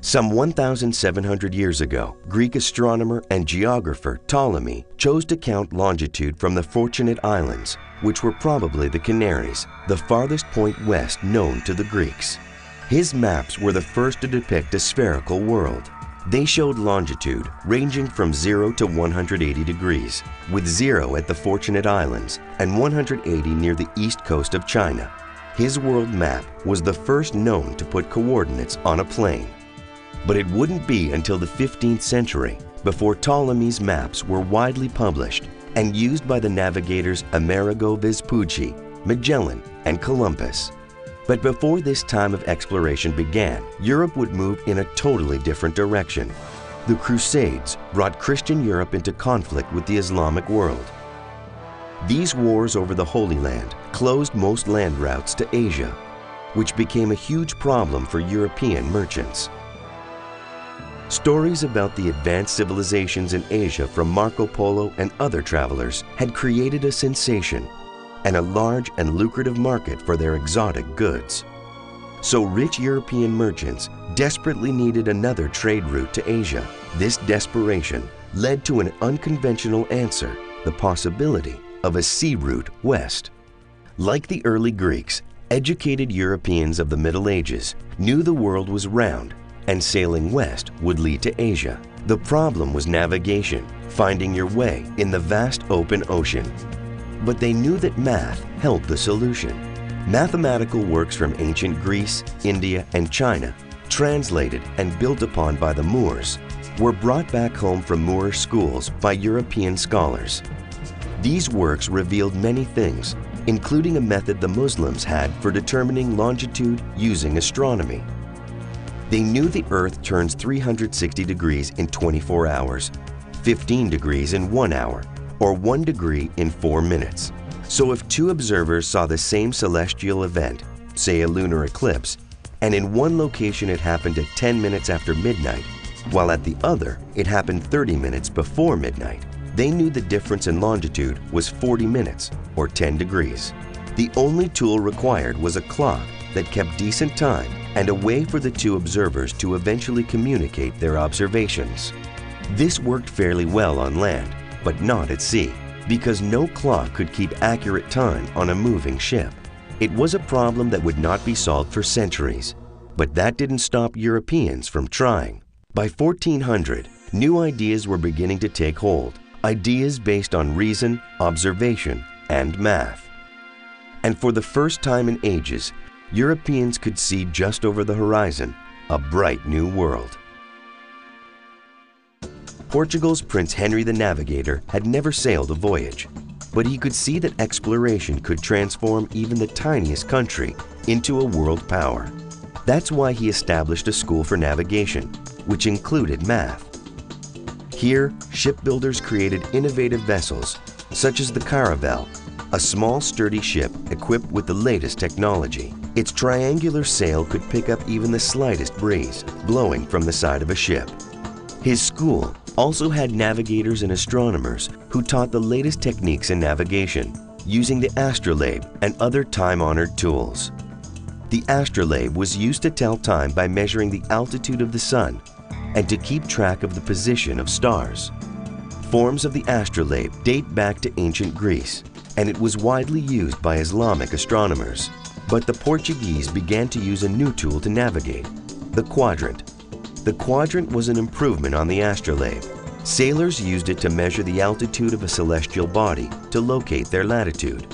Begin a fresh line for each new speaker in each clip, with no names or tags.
Some 1,700 years ago, Greek astronomer and geographer Ptolemy chose to count longitude from the Fortunate Islands, which were probably the Canaries, the farthest point west known to the Greeks. His maps were the first to depict a spherical world. They showed longitude ranging from 0 to 180 degrees, with 0 at the Fortunate Islands and 180 near the east coast of China. His world map was the first known to put coordinates on a plane. But it wouldn't be until the 15th century before Ptolemy's maps were widely published and used by the navigators Amerigo Vespucci, Magellan, and Columbus. But before this time of exploration began, Europe would move in a totally different direction. The Crusades brought Christian Europe into conflict with the Islamic world. These wars over the Holy Land closed most land routes to Asia, which became a huge problem for European merchants. Stories about the advanced civilizations in Asia from Marco Polo and other travelers had created a sensation and a large and lucrative market for their exotic goods. So rich European merchants desperately needed another trade route to Asia. This desperation led to an unconventional answer, the possibility of a sea route west. Like the early Greeks, educated Europeans of the Middle Ages knew the world was round and sailing west would lead to Asia. The problem was navigation, finding your way in the vast open ocean. But they knew that math held the solution. Mathematical works from ancient Greece, India, and China, translated and built upon by the Moors, were brought back home from Moorish schools by European scholars. These works revealed many things, including a method the Muslims had for determining longitude using astronomy. They knew the Earth turns 360 degrees in 24 hours, 15 degrees in one hour, or one degree in four minutes. So if two observers saw the same celestial event, say a lunar eclipse, and in one location it happened at 10 minutes after midnight, while at the other it happened 30 minutes before midnight, they knew the difference in longitude was 40 minutes or 10 degrees. The only tool required was a clock that kept decent time and a way for the two observers to eventually communicate their observations. This worked fairly well on land, but not at sea, because no clock could keep accurate time on a moving ship. It was a problem that would not be solved for centuries, but that didn't stop Europeans from trying. By 1400, new ideas were beginning to take hold, ideas based on reason, observation, and math. And for the first time in ages, Europeans could see just over the horizon a bright new world. Portugal's Prince Henry the Navigator had never sailed a voyage, but he could see that exploration could transform even the tiniest country into a world power. That's why he established a school for navigation, which included math. Here, shipbuilders created innovative vessels, such as the Caravel, a small sturdy ship equipped with the latest technology. Its triangular sail could pick up even the slightest breeze blowing from the side of a ship. His school also had navigators and astronomers who taught the latest techniques in navigation using the astrolabe and other time-honored tools. The astrolabe was used to tell time by measuring the altitude of the sun and to keep track of the position of stars. Forms of the astrolabe date back to ancient Greece, and it was widely used by Islamic astronomers. But the Portuguese began to use a new tool to navigate, the quadrant. The quadrant was an improvement on the astrolabe. Sailors used it to measure the altitude of a celestial body to locate their latitude.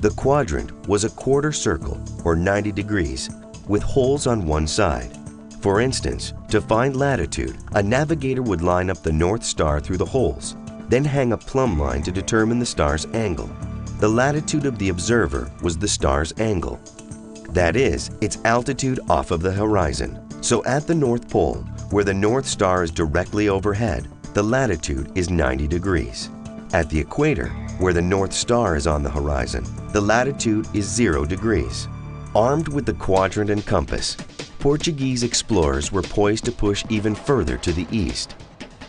The quadrant was a quarter circle, or 90 degrees, with holes on one side. For instance, to find latitude, a navigator would line up the North Star through the holes, then hang a plumb line to determine the star's angle. The latitude of the observer was the star's angle. That is, its altitude off of the horizon. So at the North Pole, where the North Star is directly overhead, the latitude is 90 degrees. At the equator, where the North Star is on the horizon, the latitude is 0 degrees. Armed with the quadrant and compass, Portuguese explorers were poised to push even further to the east